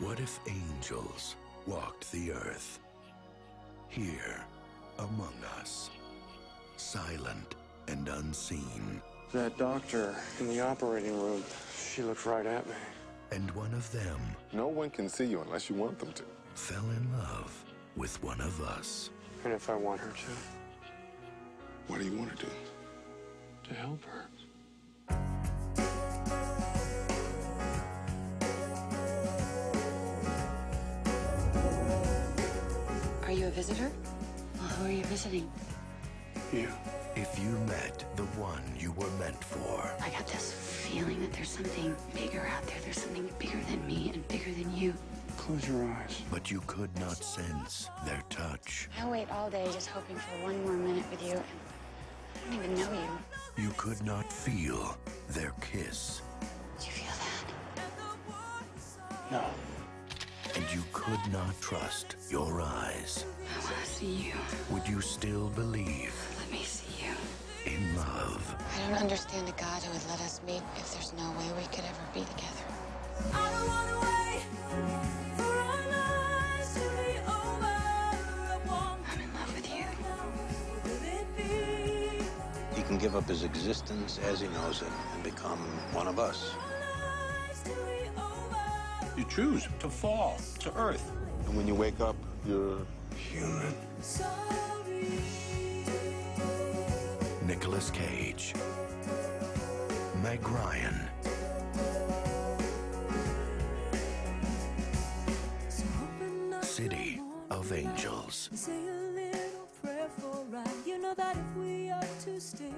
What if angels walked the earth? Here, among us, silent and unseen. That doctor in the operating room, she looked right at me. And one of them No one can see you unless you want them to. fell in love with one of us. And if I want her to, What do you want to do? to help her. You a visitor? Well, who are you visiting? You. If you met the one you were meant for, I got this feeling that there's something bigger out there. There's something bigger than me and bigger than you. Close your eyes. but you could not sense their touch. I wait all day just hoping for one more minute with you, I don't even know you. You could not feel their kiss, Do you feel that? No. And you could not trust your eyes. I want to see you. Would you still believe Let me see you. in love? I don't understand a God who would let us meet if there's no way we could ever be together. I don't wanna wait for our lives to be over. I want I'm in love with you. will it be He can give up his existence as he knows it and become one of us. You choose to fall to earth. And when you wake up, you're Human. Sorry. Nicolas Cage, Meg Ryan, So open up City of Angels. Say a little prayer for right. You know that if we are to stay